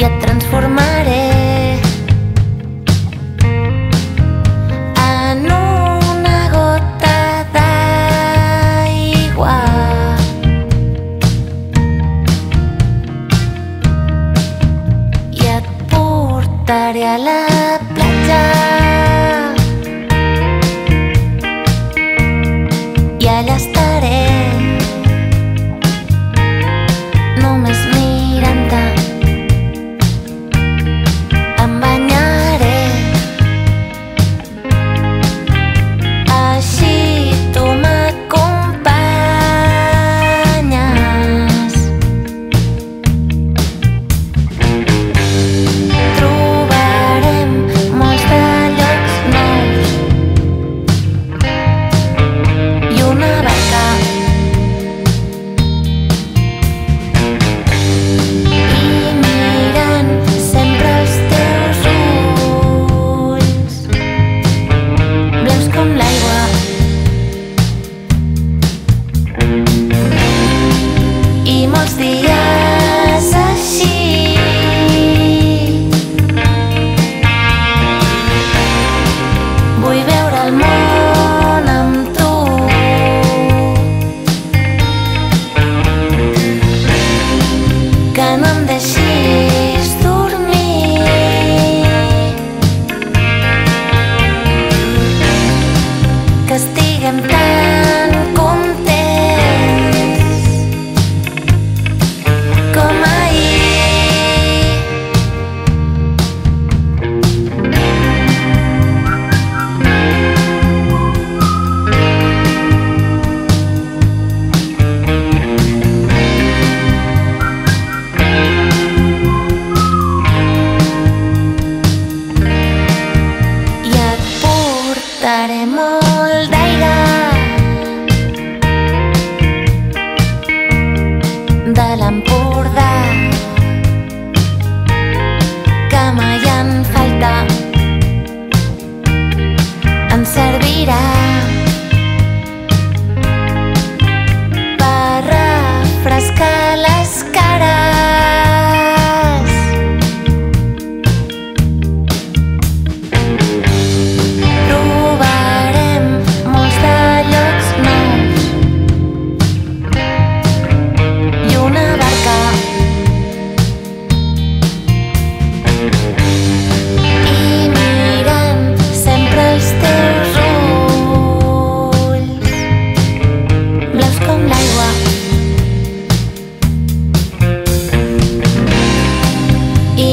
i et transformaré días.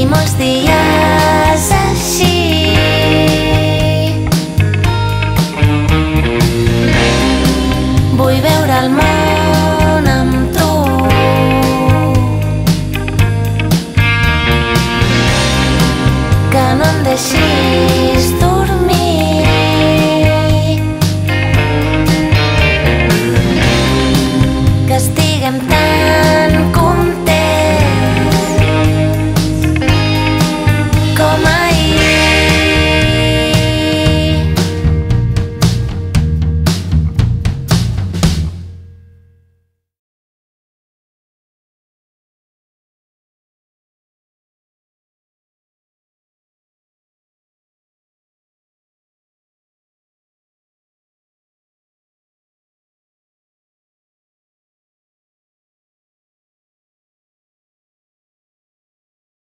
vivimos día